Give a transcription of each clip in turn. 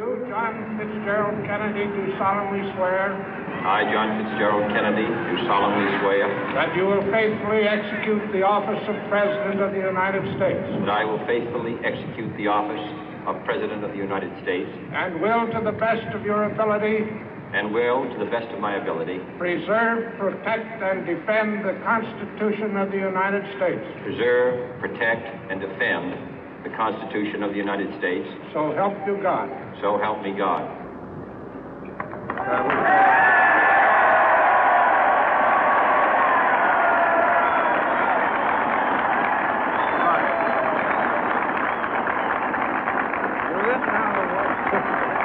You, John Fitzgerald Kennedy, do solemnly swear I, John Fitzgerald Kennedy, do solemnly swear that you will faithfully execute the office of President of the United States that I will faithfully execute the office of President of the United States and will, to the best of your ability, and will, to the best of my ability, preserve, protect, and defend the Constitution of the United States. preserve, protect, and defend the Constitution of the United States. So help you God. So help me God.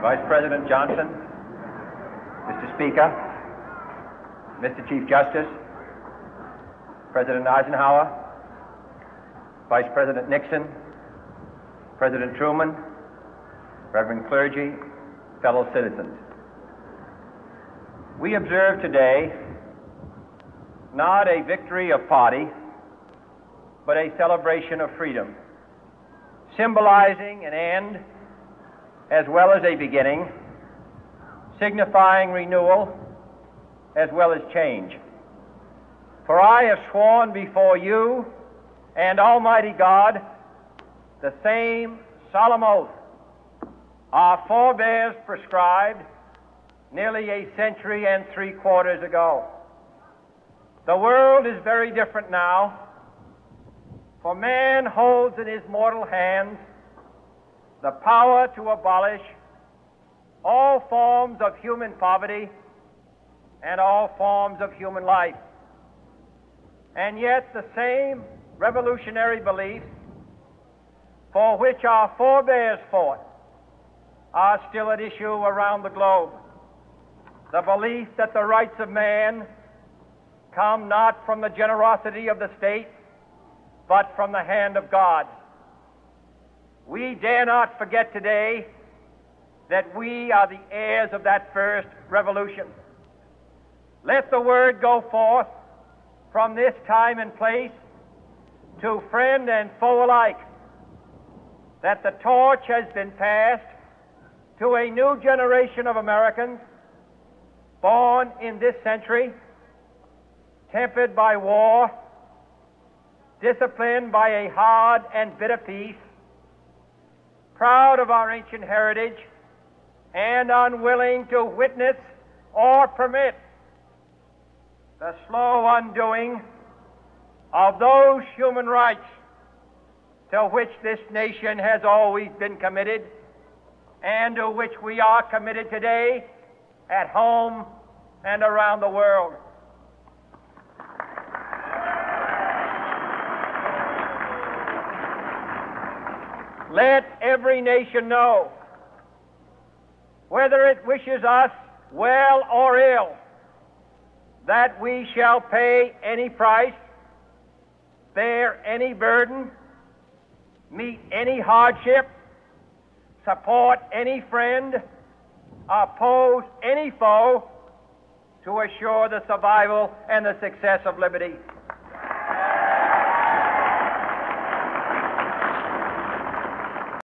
Vice President Johnson, Mr. Speaker, Mr. Chief Justice, President Eisenhower, Vice President Nixon, President Truman, Reverend clergy, fellow citizens. We observe today not a victory of party, but a celebration of freedom, symbolizing an end as well as a beginning, signifying renewal as well as change. For I have sworn before you and Almighty God the same solemn oath our forebears prescribed nearly a century and three quarters ago. The world is very different now, for man holds in his mortal hands the power to abolish all forms of human poverty and all forms of human life. And yet, the same revolutionary beliefs for which our forebears fought are still at issue around the globe. The belief that the rights of man come not from the generosity of the state, but from the hand of God. We dare not forget today that we are the heirs of that first revolution. Let the word go forth from this time and place to friend and foe alike that the torch has been passed to a new generation of Americans born in this century, tempered by war, disciplined by a hard and bitter peace, proud of our ancient heritage, and unwilling to witness or permit the slow undoing of those human rights to which this nation has always been committed and to which we are committed today at home and around the world. Let every nation know, whether it wishes us well or ill, that we shall pay any price, bear any burden, meet any hardship, support any friend, oppose any foe to assure the survival and the success of liberty.